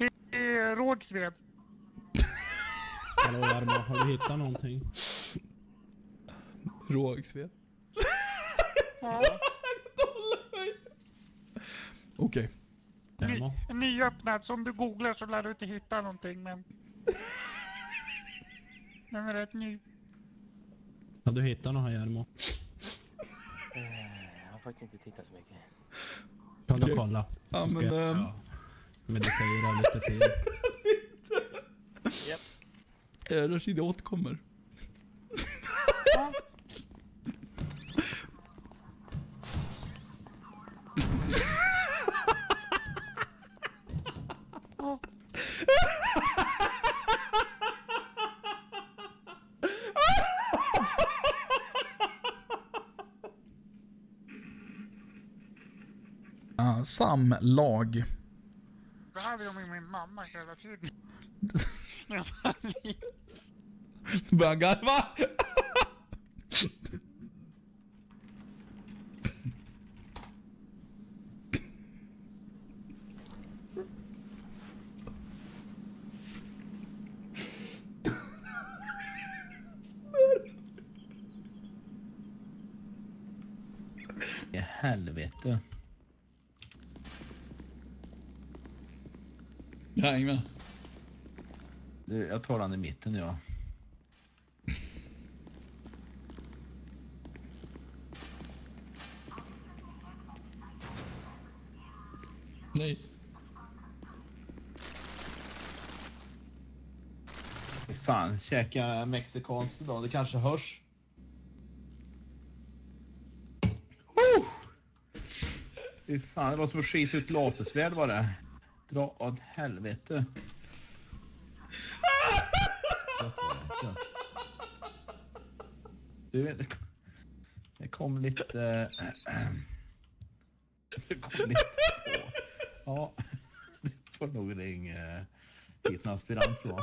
I, i Rågsved. Hallå Jarmo, har du hittat någonting? Rågsved. Ja. Okej. Ny, Jarmo? nyöppnad, så om du googlar så lär du inte hitta någonting men... Den är rätt ny. Har du hittat något här Jarmo? Eh, Jag har faktiskt inte tittat så mycket. Kan du kolla? Ja, Så ska men, ehm, ja, meditera lite till. Japp. Eh, Rashid återkommer. Uh, samlag. Det här med min mamma hela tiden. När jag var liten. Börjar garva. I helvete. Jag hänger med. Du, jag tar den i mitten ja. Nej. Fan, käka mexikanskt idag. Det kanske hörs. Oh! Fy fan, det var som att skita ut lasersvärd var det. Dra åt helvete. Du, det kom, det kom lite... Det kom lite på. Ja, du får nog ringa hit en aspirant från.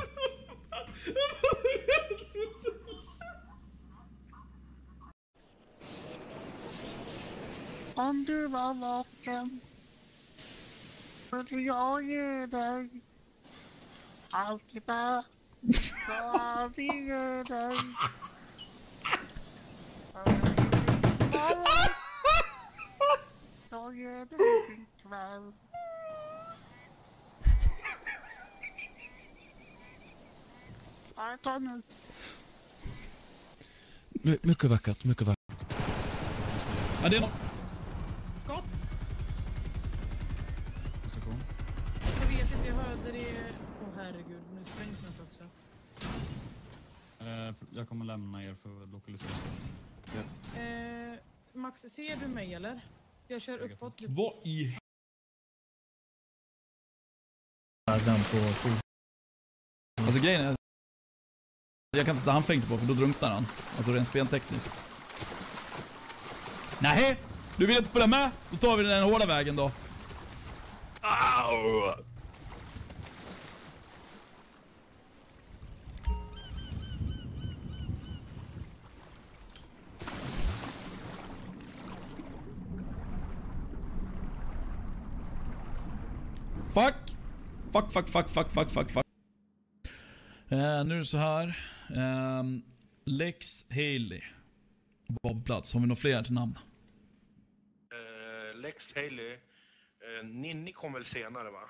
Om du var vaken skulle jag ge dig allt i bär. Så aldrig ge dig. Så ge dig din kväll. Nej, ta nu. My, mycket vackert, mycket vackert. Ja, det är någon... Jag vet inte, jag hörde det... Åh herregud, nu sprängs något också. Eh, Jag kommer lämna er för lokaliseringspunkten. Eh, Max, ser du mig eller? Jag kör uppåt. Vad i... Den på Alltså grejen är... Jag kan inte sätta handfängsel på för då drunknar han. Alltså rent speltekniskt. Nej, Du vill inte följa med? Då tar vi den hårda vägen då. Fuck! Fuck, fuck, fuck, fuck, fuck, fuck, fuck. Eh, nu är det så här. Ehm, Lex Haley var på plats. Har vi några fler till namn? Eh, Lex Haley. Eh, Ninni kom väl senare va?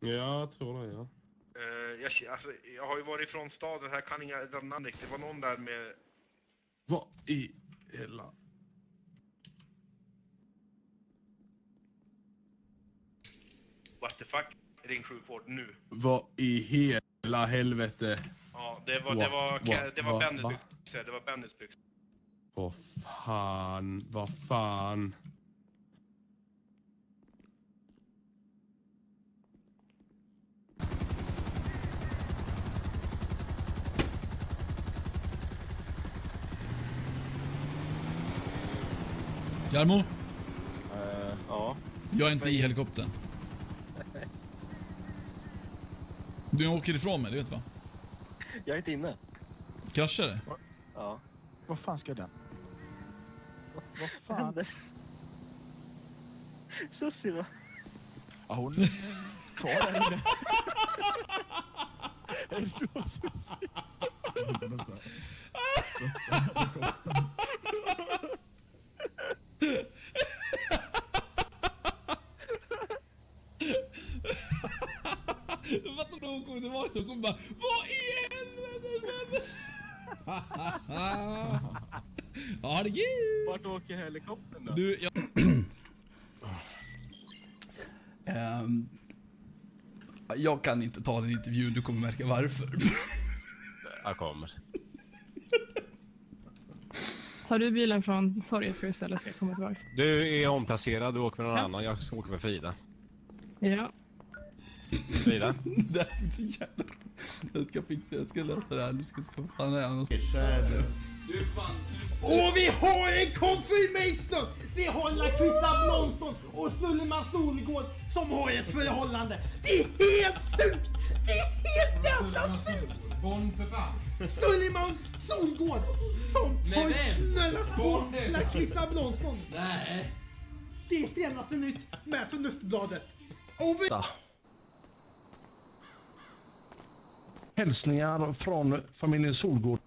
Ja, jag tror det, ja. Eh, jag, alltså, jag har ju varit ifrån staden här, kan inga namn riktigt. Det var någon där med... Vad i hela... What the fuck? Ring sjukvård nu. Vad i hela helvete? Ja, det var, det var, What? det var Va? Bennys byxor. Det var Bennys byxor. Vad fan, vad fan. Jarmo, Eh, ja. jag är inte i helikoptern. Du åker ifrån mig, det vet du va? Jag är inte inne. Kraschar det? Ja. Vad fan ska den? Vad fan? Susie då? Ja, hon kvar där inne. Är det då Susie? Vänta, vänta. Jag fattar när hon kommer tillbaka hon kommer bara Vad i helvete? Ja, det är Vart åker helikoptern då? Du, jag... Ehm, jag kan inte ta den intervjun, du kommer märka varför. Jag kommer. Tar du bilen från torget ska vi eller ska jag komma tillbaka? Du är omplacerad, du åker med någon annan. Jag ska åka med Frida. Ja. Frida? det här är inte så jävla Jag ska fixa, jag ska lösa det här. Du ska ska fan är han? Du fan Och vi har en confirmation! Vi har Lakita Blomsson och Suleiman Solgård som har ett förhållande. Det är helt sjukt! Det är helt jävla sjukt! Suleiman Solgård som har knullat på Lakita Blomsson. Nej. Det är senaste nytt med Förnuftsbladet. Och vi... Hälsningar från familjen Solgård.